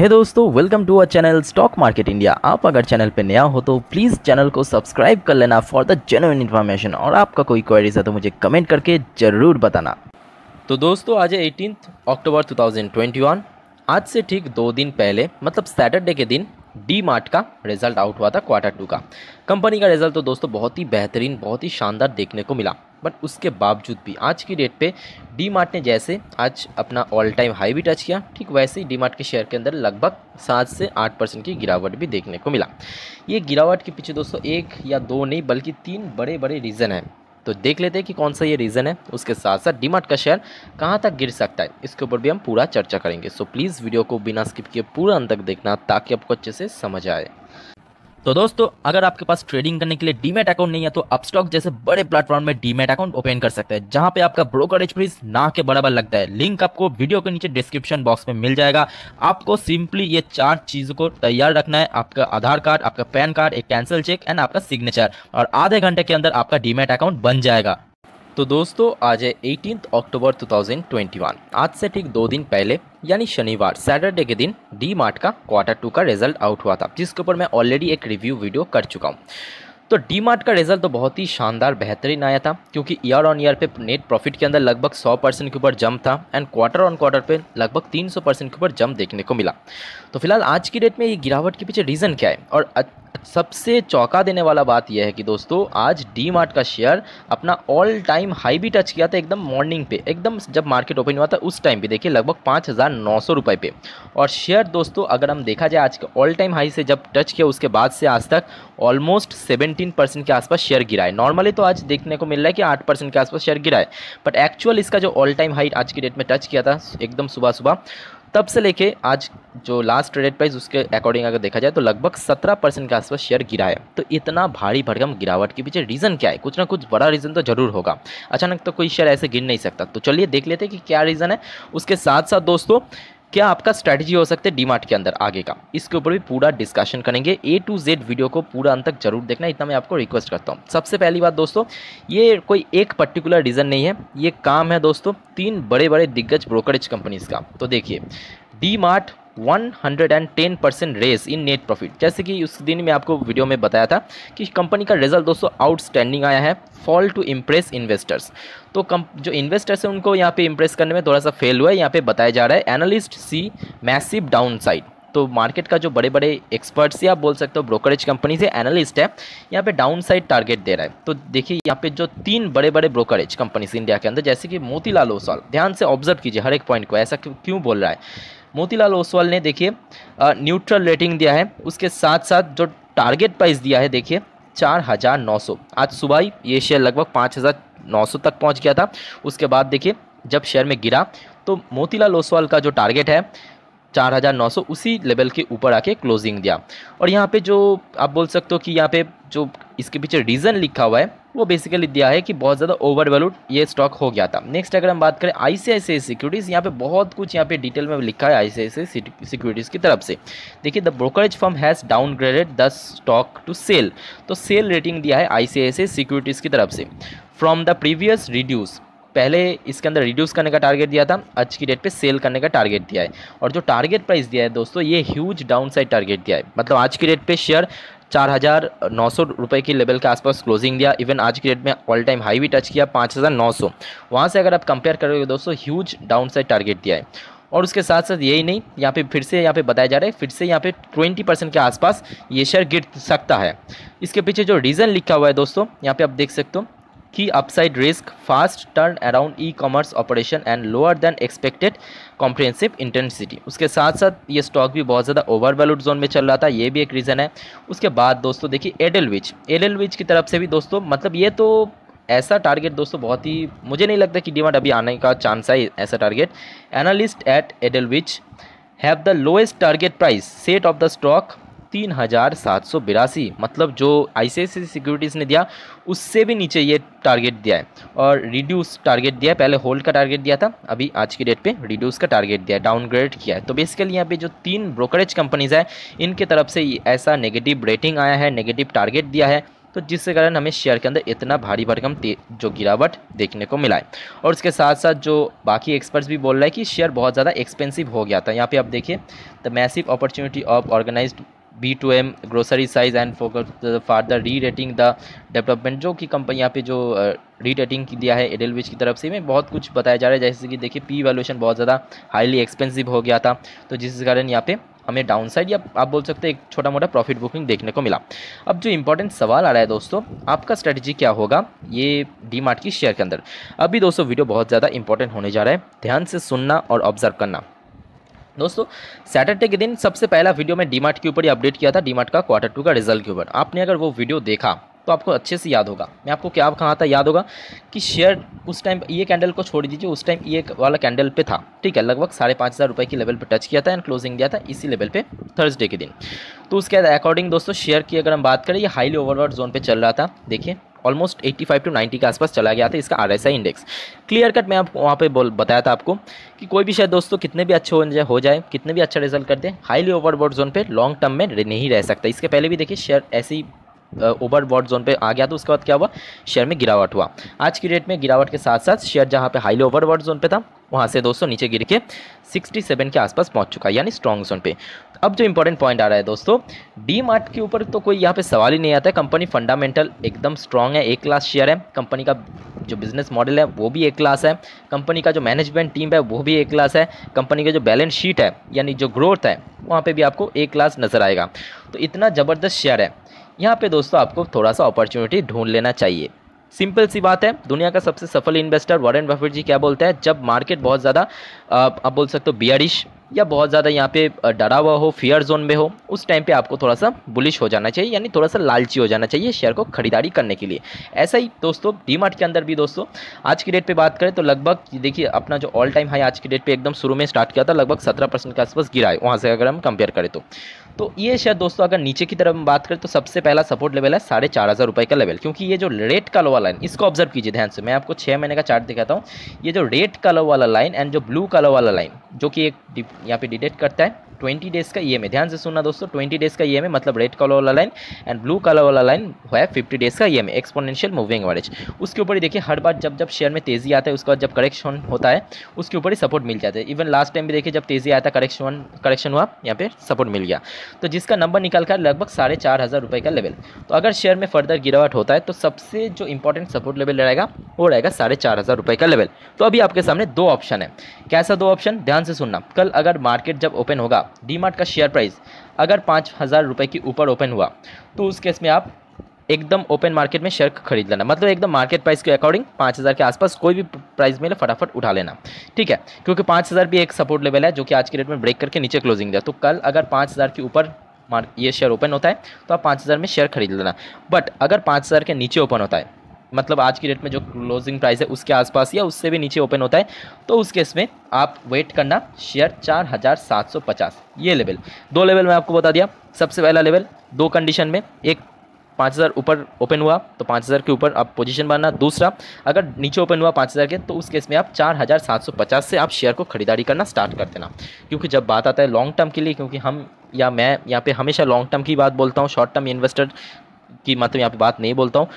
हे hey दोस्तों welcome to our channel stock market India आप अगर चैनल पे नया हो तो प्लीज़ चैनल को सब्सक्राइब कर लेना फॉर द जेन्यून इन्फॉर्मेशन और आपका कोई क्वेरीज है तो मुझे कमेंट करके ज़रूर बताना। तो दोस्तों, आज है एटीन अक्टूबर 2021 आज से ठीक दो दिन पहले मतलब सैटरडे के दिन डी मार्ट का रिज़ल्ट आउट हुआ था क्वार्टर टू का। कंपनी का रिज़ल्ट तो दोस्तों बहुत ही बेहतरीन, बहुत ही शानदार देखने को मिला। बट उसके बावजूद भी आज की डेट पे डी मार्ट ने जैसे आज अपना ऑल टाइम हाई भी टच किया, ठीक वैसे ही डी मार्ट के शेयर के अंदर लगभग सात से आठ परसेंट की गिरावट भी देखने को मिला। ये गिरावट के पीछे दोस्तों एक या दो नहीं, बल्कि तीन बड़े बड़े रीज़न हैं। तो देख लेते हैं कि कौन सा ये रीज़न है। उसके साथ साथ डीमार्ट का शेयर कहाँ तक गिर सकता है, इसके ऊपर भी हम पूरा चर्चा करेंगे। सो प्लीज़ वीडियो को बिना स्किप किए पूरा अंत तक देखना ताकि आपको अच्छे से समझ आए। तो दोस्तों, अगर आपके पास ट्रेडिंग करने के लिए डीमेट अकाउंट नहीं है तो अपस्टॉक जैसे बड़े प्लेटफॉर्म में डीमेट अकाउंट ओपन कर सकते हैं, जहाँ पे आपका ब्रोकरेज फ़ीस ना के बराबर लगता है। लिंक आपको वीडियो के नीचे डिस्क्रिप्शन बॉक्स में मिल जाएगा। आपको सिंपली ये चार चीज़ों को तैयार रखना है। आपका आधार कार्ड, आपका पैन कार्ड, एक कैंसिल चेक एंड आपका सिग्नेचर और आधे घंटे के अंदर आपका डीमेट अकाउंट बन जाएगा। तो दोस्तों, आज है एटीन अक्टूबर 2021 आज से ठीक दो दिन पहले, यानी शनिवार सैटरडे के दिन डी मार्ट का क्वार्टर टू का रिज़ल्ट आउट हुआ था, जिसके ऊपर मैं ऑलरेडी एक रिव्यू वीडियो कर चुका हूँ। तो डी का रिज़ल्ट तो बहुत ही शानदार, बेहतरीन आया था, क्योंकि ईयर ऑन ईयर पे नेट प्रॉफिट के अंदर लगभग 100 परसेंट के ऊपर जम था एंड क्वार्टर ऑन क्वार्टर पे लगभग 300 परसेंट के ऊपर जम देखने को मिला। तो फ़िलहाल आज की डेट में ये गिरावट के पीछे रीज़न क्या है? और सबसे चौंका देने वाला बात यह है कि दोस्तों, आज डी का शेयर अपना ऑल टाइम हाई भी टच किया था एकदम मॉर्निंग पे। एकदम जब मार्केट ओपन हुआ था, उस टाइम पे देखिए लगभग पाँच हज़ार नौ सौ रुपये पे। और शेयर दोस्तों, अगर हम देखा जाए आज के ऑल टाइम हाई से जब टच किया, उसके बाद से आज तक ऑलमोस्ट सेवेंटीन परसेंट के आसपास शेयर गिरा है। नॉर्मली तो आज देखने को मिल रहा है कि आठ परसेंट के आसपास शेयर गिरा है। बट एक्चुअल इसका जो ऑल टाइम हाई आज की डेट में टच किया था, एकदम सुबह सुबह तब से लेके आज जो लास्ट ट्रेडेड प्राइस उसके अकॉर्डिंग अगर देखा जाए तो लगभग 17 परसेंट के आसपास शेयर गिरा है। तो इतना भारी भरकम गिरावट के पीछे रीज़न क्या है? कुछ ना कुछ बड़ा रीज़न तो ज़रूर होगा। अचानक तो कोई शेयर ऐसे गिर नहीं सकता। तो चलिए देख लेते हैं कि क्या रीज़न है। उसके साथ साथ दोस्तों क्या आपका स्ट्रैटेजी हो सकता है डीमार्ट के अंदर आगे का? इसके ऊपर भी पूरा डिस्कशन करेंगे। ए टू जेड वीडियो को पूरा अंत तक ज़रूर देखना, इतना मैं आपको रिक्वेस्ट करता हूँ। सबसे पहली बात दोस्तों, ये कोई एक पर्टिकुलर रीज़न नहीं है। ये काम है दोस्तों, तीन बड़े बड़े दिग्गज ब्रोकरेज कंपनीज़ का। तो देखिए D Mart 110 percent rise in net profit जैसे कि उस दिन मैं आपको वीडियो में बताया था कि कंपनी का रिज़ल्ट दोस्तों आउटस्टैंडिंग आया है फॉल टू इम्प्रेस इन्वेस्टर्स तो कम जो इन्वेस्टर्स हैं उनको यहाँ पे इम्प्रेस करने में थोड़ा सा फेल हुआ है, यहाँ पे बताया जा रहा है analyst see massive downside तो मार्केट का जो बड़े बड़े एक्सपर्ट्स या बोल सकते हो ब्रोकरेज कंपनी से एनालिस्ट है, यहाँ पे डाउन साइड टारगेट दे रहा है. तो देखिए यहाँ पे जो तीन बड़े बड़े ब्रोकरेज कंपनीज़ इंडिया के अंदर, जैसे कि मोतीलाल ओसवाल ध्यान से ऑब्ज़र्व कीजिए हर एक पॉइंट को, ऐसा क्यों बोल रहा है? मोतीलाल ओसवाल ने, देखिए न्यूट्रल रेटिंग दिया है। उसके साथ साथ जो टारगेट प्राइस दिया है, देखिए, चार हज़ार नौ सौ। आज सुबह ही ये शेयर लगभग पाँच हज़ार नौ सौ तक पहुँच गया था। उसके बाद, देखिए, जब शेयर में गिरा तो मोतीलाल ओसवाल का जो टारगेट है चार हज़ार नौ सौ उसी लेवल के ऊपर आके क्लोजिंग दिया। और यहाँ पे जो आप बोल सकते हो कि यहाँ पे जो इसके पीछे रीज़न लिखा हुआ है, वो बेसिकली दिया है कि बहुत ज़्यादा ओवर वैल्यूड ये स्टॉक हो गया था। नेक्स्ट अगर हम बात करें आई सी आई सिक्योरिटीज़ यहाँ पे बहुत कुछ यहाँ पे डिटेल में लिखा है आई सी आई सिक्योरिटीज़ की तरफ़ से। देखिए the brokerage firm has downgraded the stock to sell तो सेल रेटिंग दिया है आई सी आई सिक्योरिटीज़ की तरफ़ से। फ्रॉम द प्रीवियस रिड्यूस पहले इसके अंदर रिड्यूस करने का टारगेट दिया था, आज की डेट पे सेल करने का टारगेट दिया है। और जो टारगेट प्राइस दिया है दोस्तों, ये ह्यूज डाउन साइड टारगेट दिया है। मतलब आज की डेट पे शेयर चार हज़ार नौ सौ रुपये की लेवल के आसपास क्लोजिंग दिया इवन आज की डेट में ऑल टाइम हाई भी टच किया, पाँच हज़ार नौ सौ। वहाँ से अगर आप कंपेयर करोगे दोस्तों ह्यूज डाउन साइड टारगेट दिया है। और उसके साथ साथ यही नहीं, यहाँ पे फिर से, यहाँ पे बताया जा रहा है, फिर से यहाँ पे ट्वेंटी परसेंट के आसपास ये शेयर गिर सकता है। इसके पीछे जो रीज़न लिखा हुआ है दोस्तों, यहाँ पे आप देख सकते हो की upside risk fast turnaround ecommerce operation and lower than expected comprehensive intensity उसके साथ साथ ये स्टॉक भी बहुत ज़्यादा ओवर वैल्यूड जोन में चल रहा था, ये भी एक रीज़न है। उसके बाद दोस्तों देखिए एडल विच एडल विच की तरफ़ से भी दोस्तों मतलब ये तो ऐसा टारगेट दोस्तों बहुत ही, मुझे नहीं लगता कि डिमांड अभी आने का चांस है ऐसा target analyst at Edelweiss which have the lowest target price set of the stock तीन हज़ार सात सौ बिरासी मतलब जो आई सी सिक्योरिटीज़ ने दिया, उससे भी नीचे ये टारगेट दिया है। और रिड्यूस टारगेट दिया है, पहले होल्ड का टारगेट दिया था, अभी आज की डेट पे रिड्यूस का टारगेट दिया है डाउनग्रेड किया है। तो बेसिकली यहाँ पे जो तीन ब्रोकरेज कंपनीज़ है, इनके तरफ़ से ऐसा नेगेटिव रेटिंग आया है नेगेटिव टारगेट दिया है तो जिसके कारण हमें शेयर के अंदर इतना भारी भरकम जो गिरावट देखने को मिला है। और उसके साथ साथ जो बाकी एक्सपर्ट्स भी बोल रहे हैं कि शेयर बहुत ज़्यादा एक्सपेंसिव हो गया था। यहाँ पे आप देखिए the massive opportunity of organised B to M grocery size and focus further rerating the development जो कि कंपनी यहाँ पे जो uh, री रेटिंग दिया है एडलविच की तरफ़ से, में बहुत कुछ बताया जा रहा है, जैसे कि देखिए पी वैल्यूशन बहुत ज़्यादा हाईली एक्सपेंसिव हो गया था तो जिस कारण यहाँ पे हमें डाउन साइड या आप बोल सकते हैं एक छोटा मोटा प्रॉफिट बुकिंग देखने को मिला। अब जो इंपॉर्टेंट सवाल आ रहा है दोस्तों, आपका स्ट्रैटेजी क्या होगा? ये डी मार्ट की शेयर के अंदर। अभी दोस्तों वीडियो बहुत ज़्यादा इंपॉर्टेंट होने जा रहा है, ध्यान से सुनना और ऑब्ज़र्व करना। दोस्तों सैटरडे के दिन सबसे पहला वीडियो मैं डीमार्ट के ऊपर ही अपडेट किया था डीमार्ट का क्वार्टर टू का रिज़ल्ट के ऊपर। आपने अगर वो वीडियो देखा तो आपको अच्छे से याद होगा। मैं आपको क्या कहा था, याद होगा कि शेयर उस टाइम ये कैंडल को छोड़ दीजिए, उस टाइम ये वाला कैंडल पे था। ठीक है, लगभग साढ़े पाँच हज़ार रुपये की लेवल पे टच किया था एंड क्लोजिंग दिया था इसी लेवल पे थर्सडे के दिन। तो उसके अकॉर्डिंग दोस्तों शेयर की अगर हम बात करें, ये हाईली ओवरवर्ड जोन पर चल रहा था। देखिए ऑलमोस्ट 85 टू 90 के आसपास चला गया था इसका आरएसआई इंडेक्स क्लियर कट मैं आप वहाँ पे बोल, बताया था आपको कि कोई भी शायद दोस्तों कितने भी अच्छे हो जाए हो जाए, कितने भी अच्छा रिज़ल्ट कर दे हाईली ओवरबोर्ड जोन पे लॉन्ग टर्म में नहीं रह सकता। इसके पहले भी देखिए शेयर ऐसी ओवर बॉट जोन पे आ गया तो उसके बाद क्या हुआ? शेयर में गिरावट हुआ। आज की डेट में गिरावट के साथ साथ शेयर जहाँ पे हाईली ओवर बॉट जोन पे था, वहाँ से दोस्तों नीचे गिर के 67 के आसपास पहुँच चुका है, यानी स्ट्रॉन्ग जोन पे। अब जो इंपॉर्टेंट पॉइंट आ रहा है दोस्तों डी मार्ट के ऊपर तो कोई यहाँ पे सवाल ही नहीं आता है। कंपनी फंडामेंटल एकदम स्ट्रॉन्ग है, एक क्लास शेयर है। कंपनी का जो बिज़नेस मॉडल है, वो भी एक क्लास है। कंपनी का जो मैनेजमेंट टीम है, वो भी एक क्लास है। कंपनी का जो बैलेंस शीट है, यानी जो ग्रोथ है, वहाँ पर भी आपको एक क्लास नज़र आएगा। तो इतना ज़बरदस्त शेयर है। यहाँ पे दोस्तों आपको थोड़ा सा अपॉर्चुनिटी ढूंढ लेना चाहिए। सिंपल सी बात है, दुनिया का सबसे सफल इन्वेस्टर वॉरेन बफेट जी क्या बोलते हैं? जब मार्केट बहुत ज़्यादा, आप बोल सकते हो बियरिश या बहुत ज़्यादा यहाँ पे डरा हुआ हो फियर जोन में हो, उस टाइम पे आपको थोड़ा सा बुलिश हो जाना चाहिए, यानी थोड़ा सा लालची हो जाना चाहिए शेयर को खरीदारी करने के लिए। ऐसा ही दोस्तों डीमार्ट के अंदर भी दोस्तों, आज की डेट पे बात करें तो लगभग, देखिए अपना जो ऑल टाइम हाई आज की डेट पे एकदम शुरू में स्टार्ट किया था, लगभग सत्रह के आसपास गिरा है, वहाँ से अगर हम कंपेयर करें तो। तो ये शेयर दोस्तों, अगर नीचे की तरफ़ हम बात करें तो सबसे पहला सपोर्ट लेवल है साढ़े चार हज़ार रुपये का लेवल क्योंकि ये जो रेड कलर वाला लाइन इसको ऑब्ज़र्व कीजिए ध्यान से, मैं आपको छः महीने का चार्ट दिखाता हूँ। ये जो रेड कलर वाला लाइन एंड जो ब्लू कलर वाला लाइन जो कि एक यहाँ पे डिटेक्ट करता है। ट्वेंटी डेज़ का ई एम ध्यान से सुनना दोस्तों, ट्वेंटी डेज़ का ई e मतलब रेड कलर वाला लाइन एंड ब्लू कलर वाला लाइन है फिफ्टी डेज़ का E M exponential moving average उसके ऊपर ही देखिए, हर बार जब जब शेयर में तेज़ी आता है, उसके बाद जब करेक्शन होता है, उसके ऊपर ही सपोर्ट मिल जाता है। इवन लास्ट टाइम भी देखिए, जब तेज़ी आया था करेक्शन करेक्शन हुआ, यहाँ पे सपोर्ट मिल गया। तो जिसका नंबर निकल कर लगभग साढ़े चार हज़ार रुपये का लेवल तो अगर शेयर में फर्दर गिरावट होता है तो सबसे जो इंपॉर्टेंट सपोर्ट लेवल रहेगा, वो रहेगा साढ़े चार हज़ार रुपये का लेवल तो अभी आपके सामने दो ऑप्शन है। कैसा दो ऑप्शन ध्यान से सुनना। कल अगर मार्केट जब ओपन होगा डीमार्ट का शेयर प्राइस अगर पाँच हज़ार रुपये के ऊपर ओपन हुआ तो उस केस में आप एकदम ओपन मार्केट में शेयर खरीद लेना। मतलब एकदम मार्केट प्राइस के अकॉर्डिंग पाँच हज़ार के आसपास कोई भी प्राइस मिले, फटाफट उठा लेना। ठीक है? क्योंकि पाँच हज़ार भी एक सपोर्ट लेवल है, जो कि आज के रेट में ब्रेक करके नीचे क्लोजिंग दिया। तो कल अगर पाँच हज़ार के ऊपर ये शेयर ओपन होता है तो आप पाँच हज़ार में शेयर खरीद लेना। बट अगर पाँच हज़ार के नीचे ओपन होता है मतलब आज की डेट में जो क्लोजिंग प्राइस है उसके आसपास या उससे भी नीचे ओपन होता है। तो उस केस में आप वेट करना शेयर चार हज़ार सात सौ पचास। ये लेवल दो लेवल मैं आपको बता दिया। सबसे पहला लेवल दो कंडीशन में, एक पाँच हज़ार ऊपर ओपन हुआ तो पाँच हज़ार के ऊपर आप पोजीशन बनना दूसरा, अगर नीचे ओपन हुआ पाँच हज़ार के तो उस केस में आप चार हज़ार सात सौ पचास से आप शेयर को खरीदारी करना स्टार्ट कर देना। क्योंकि जब बात आता है लॉन्ग टर्म के लिए, क्योंकि हम या मैं, यहाँ पे हमेशा लॉन्ग टर्म की बात बोलता हूँ शॉर्ट टर्म इन्वेस्टर की मतलब यहाँ पे बात नहीं बोलता हूँ।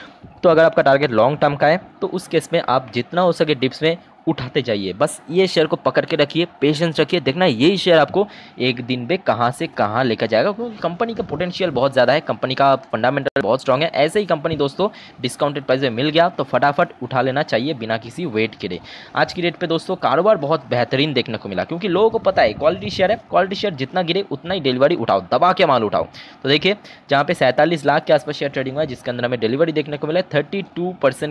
तो अगर आपका टारगेट लॉन्ग टर्म का है तो उस केस में आप जितना हो सके डिप्स में उठाते जाइए। बस ये शेयर को पकड़ के रखिए पेशेंस रखिए। देखना यही शेयर आपको एक दिन में कहाँ से कहाँ लेकर जाएगा। क्योंकि कंपनी का पोटेंशियल बहुत ज़्यादा है कंपनी का फंडामेंटल बहुत स्ट्रॉग है। ऐसे ही कंपनी दोस्तों डिस्काउंटेड प्राइस में मिल गया तो फटाफट उठा लेना चाहिए बिना किसी वेट के आज की डेट पर दोस्तों, कारोबार बहुत बेहतरीन देखने को मिला, क्योंकि लोगों को पता है क्वालिटी शेयर है क्वालिटी शेयर जितना गिरे, उतना ही डिलीवरी उठाओ, दबा के माल उठाओ। तो देखिए, जहाँ पे सैंतालीस लाख के आसपास शेयर ट्रेडिंग हुआ है, जिसके अंदर हमें डिलीवरी देखने को मिला है थर्टी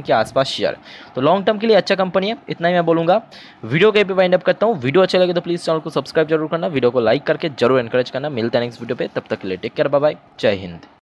के आसपास शेयर तो लॉन्ग टर्म के लिए अच्छा कंपनी है, इतना ही मैं बोलूँगा। वीडियो के पे वाइंड अप करता हूँ। वीडियो अच्छा लगे तो प्लीज़ चैनल को सब्सक्राइब ज़रूर करना। वीडियो को लाइक करके ज़रूर एनकरेज करना। मिलता है नेक्स्ट वीडियो पर तब तक के लिए टेक केयर बाय जय हिंद।